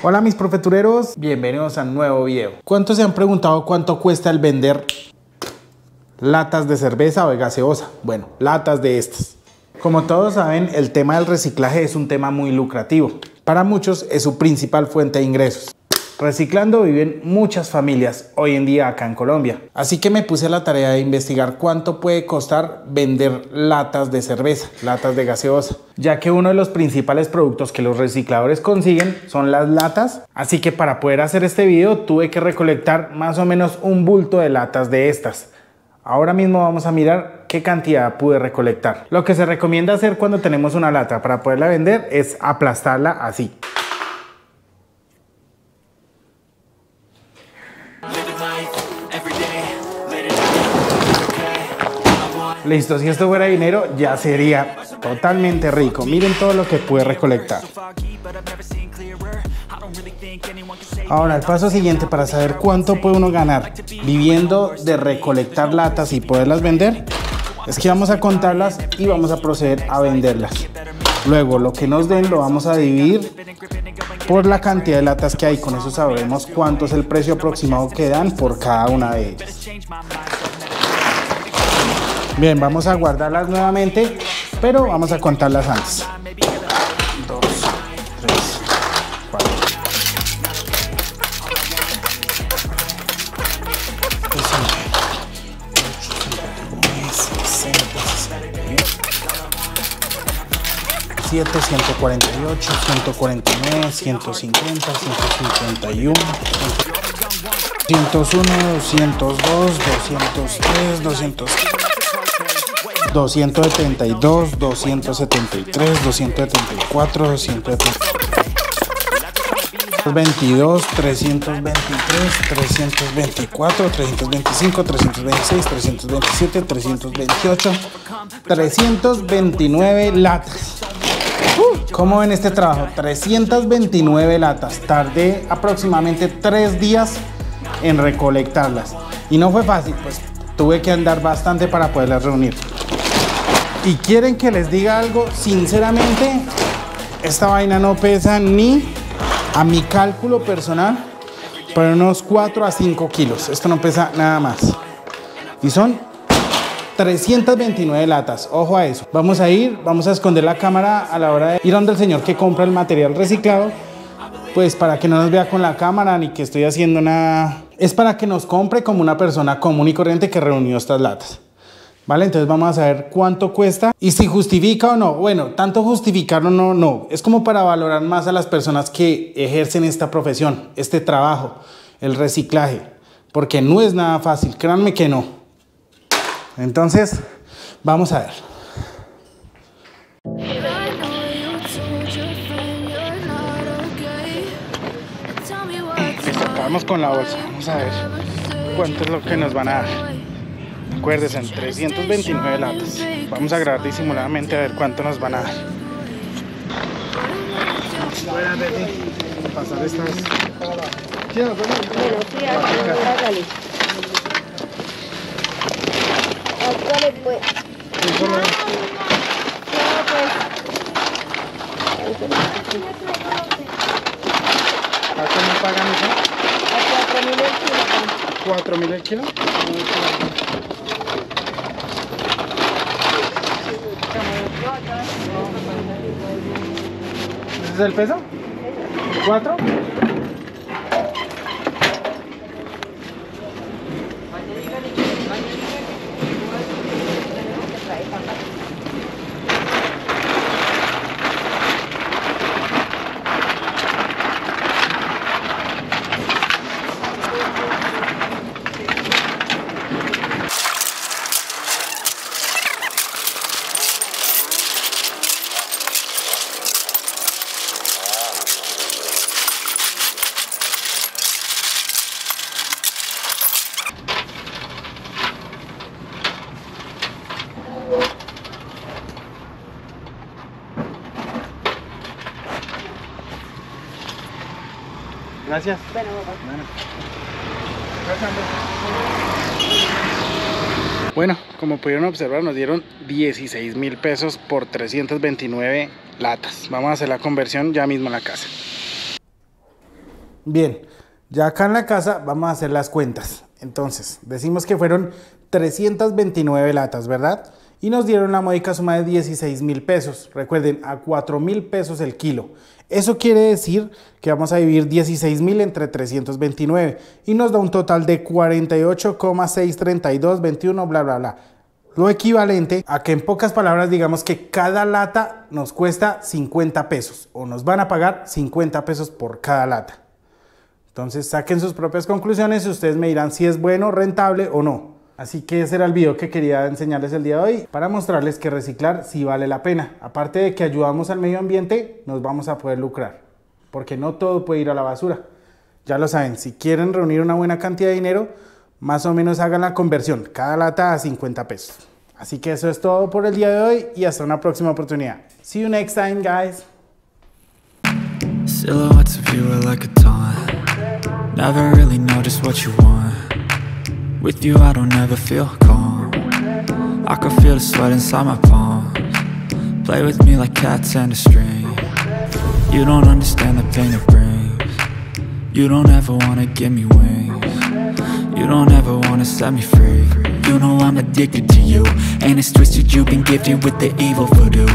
Hola mis profetureros, bienvenidos a un nuevo video. ¿Cuántos se han preguntado cuánto cuesta el vender latas de cerveza o de gaseosa? Bueno, latas de estas. Como todos saben, el tema del reciclaje es un tema muy lucrativo. Para muchos es su principal fuente de ingresos. Reciclando viven muchas familias hoy en día acá en Colombia. Así que me puse a la tarea de investigar cuánto puede costar vender latas de cerveza, latas de gaseosa, ya que uno de los principales productos que los recicladores consiguen son las latas. Así que para poder hacer este video tuve que recolectar más o menos un bulto de latas de estas. Ahora mismo vamos a mirar qué cantidad pude recolectar. Lo que se recomienda hacer cuando tenemos una lata para poderla vender es aplastarla así. Listo, si esto fuera dinero ya sería totalmente rico. Miren todo lo que pude recolectar. Ahora, el paso siguiente para saber cuánto puede uno ganar viviendo de recolectar latas y poderlas vender es que vamos a contarlas y vamos a proceder a venderlas. Luego, lo que nos den lo vamos a dividir por la cantidad de latas que hay. Con eso sabremos cuánto es el precio aproximado que dan por cada una de ellas. Bien, vamos a guardarlas nuevamente, pero vamos a contarlas antes. 7, 148, 149, 150, 151, 101, 202, 203, 200. 272, 273, 274, 222, 323, 324, 325, 326, 327, 328, 329 latas. ¿Cómo ven este trabajo? 329 latas. Tardé aproximadamente 3 días en recolectarlas. Y no fue fácil, pues tuve que andar bastante para poderlas reunir y quieren que les diga algo, sinceramente, esta vaina no pesa ni a mi cálculo personal, pero unos 4 a 5 kilos. Esto no pesa nada más. Y son 329 latas. Ojo a eso. Vamos a ir, vamos a esconder la cámara a la hora de ir donde el señor que compra el material reciclado. Pues para que no nos vea con la cámara ni que estoy haciendo nada. Es para que nos compre como una persona común y corriente que reunió estas latas. ¿Vale? Entonces vamos a ver cuánto cuesta y si justifica o no. Bueno, tanto justificarlo no, no. Es como para valorar más a las personas que ejercen esta profesión, este trabajo, el reciclaje. Porque no es nada fácil, créanme que no. Entonces, vamos a ver. Vamos con la bolsa, vamos a ver cuánto es lo que nos van a dar. Acuérdense, 329 latas. Vamos a grabar disimuladamente a ver cuánto nos van a dar. Pasar estas. Sí, no, pues, pues. ¿A cómo pagan eso? A 4.000 el kilo. 4.000 el kilo. ¿Ese es el peso? ¿Cuatro? Gracias. Bueno, Bueno, como pudieron observar, nos dieron 16 mil pesos por 329 latas. Vamos a hacer la conversión ya mismo en la casa. Bien, ya acá en la casa vamos a hacer las cuentas. Entonces, decimos que fueron 329 latas, ¿verdad? Y nos dieron la módica suma de 16 mil pesos. Recuerden, a 4 mil pesos el kilo. Eso quiere decir que vamos a dividir 16 mil entre 329 y nos da un total de 48,63221, bla, bla, bla. Lo equivalente a que en pocas palabras digamos que cada lata nos cuesta 50 pesos o nos van a pagar 50 pesos por cada lata. Entonces saquen sus propias conclusiones y ustedes me dirán si es bueno, rentable o no. Así que ese era el video que quería enseñarles el día de hoy para mostrarles que reciclar sí vale la pena. Aparte de que ayudamos al medio ambiente, nos vamos a poder lucrar. Porque no todo puede ir a la basura. Ya lo saben, si quieren reunir una buena cantidad de dinero, más o menos hagan la conversión, cada lata a 50 pesos. Así que eso es todo por el día de hoy y hasta una próxima oportunidad. See you next time, guys. Never really know just what you want. With you, I don't ever feel calm. I can feel the sweat inside my palms. Play with me like cats and a string. You don't understand the pain it brings. You don't ever wanna give me wings. You don't ever wanna set me free. You know I'm addicted to you And it's twisted you've been gifted with the evil voodoo